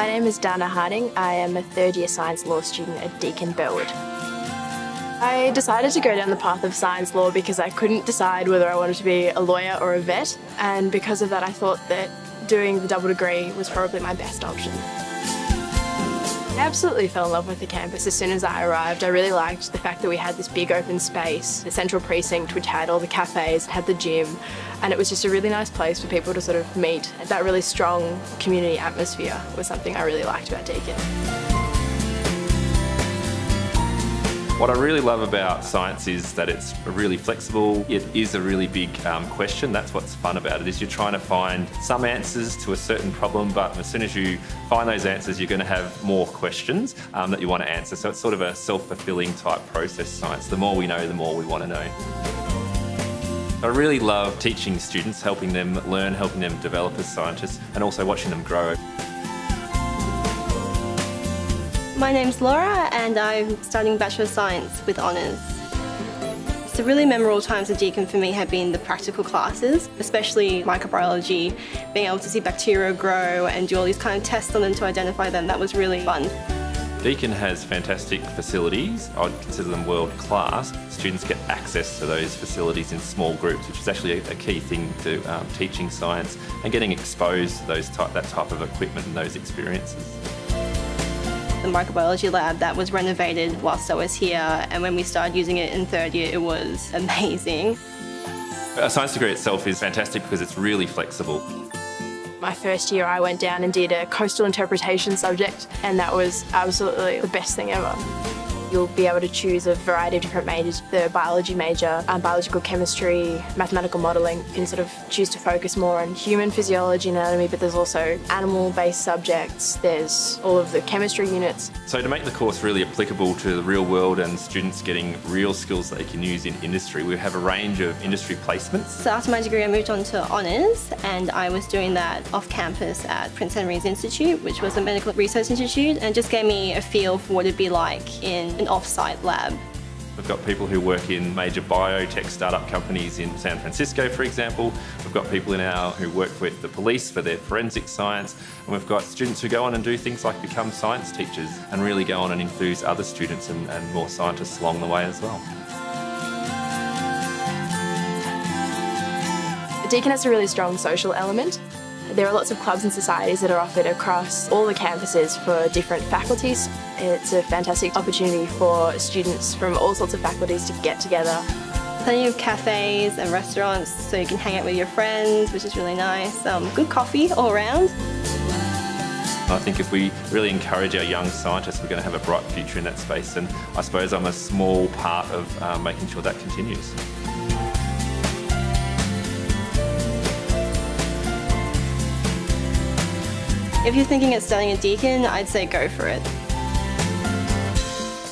My name is Dana Harding. I am a third year science law student at Deakin Burwood. I decided to go down the path of science law because I couldn't decide whether I wanted to be a lawyer or a vet, and because of that, I thought that doing the double degree was probably my best option. I absolutely fell in love with the campus as soon as I arrived. I really liked the fact that we had this big open space, the central precinct which had all the cafes, had the gym, and it was just a really nice place for people to sort of meet. That really strong community atmosphere was something I really liked about Deakin. What I really love about science is that it's really flexible. It is a really big um, question. That's what's fun about it, is you're trying to find some answers to a certain problem, but as soon as you find those answers, you're going to have more questions um, that you want to answer. So it's sort of a self-fulfilling type process, science. The more we know, the more we want to know. I really love teaching students, helping them learn, helping them develop as scientists, and also watching them grow. My name's Laura and I'm studying Bachelor of Science with honours. The really memorable times at Deakin for me have been the practical classes, especially microbiology, being able to see bacteria grow and do all these kind of tests on them to identify them. That was really fun. Deakin has fantastic facilities. I'd consider them world class. Students get access to those facilities in small groups, which is actually a, key thing to um, teaching science and getting exposed to those that type of equipment and those experiences the microbiology lab that was renovated whilst I was here and when we started using it in third year it was amazing. A science degree itself is fantastic because it's really flexible. My first year I went down and did a coastal interpretation subject and that was absolutely the best thing ever. You'll be able to choose a variety of different majors, the biology major, um, biological chemistry, mathematical modelling. You can sort of choose to focus more on human physiology and anatomy, but there's also animal-based subjects, there's all of the chemistry units. So to make the course really applicable to the real world and students getting real skills that they can use in industry, we have a range of industry placements. So after my degree I moved on to honours and I was doing that off campus at Prince Henry's Institute, which was a medical research institute, and just gave me a feel for what it'd be like in an off-site lab. We've got people who work in major biotech startup companies in San Francisco, for example. We've got people in our who work with the police for their forensic science. And we've got students who go on and do things like become science teachers and really go on and enthuse other students and, and more scientists along the way as well. Deakin has a really strong social element. There are lots of clubs and societies that are offered across all the campuses for different faculties. It's a fantastic opportunity for students from all sorts of faculties to get together. Plenty of cafes and restaurants so you can hang out with your friends, which is really nice. Um, good coffee all around. I think if we really encourage our young scientists, we're going to have a bright future in that space. And I suppose I'm a small part of um, making sure that continues. If you're thinking of studying at Deakin, I'd say go for it.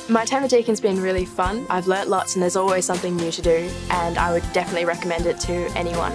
My time at Deakin's been really fun. I've learnt lots and there's always something new to do and I would definitely recommend it to anyone.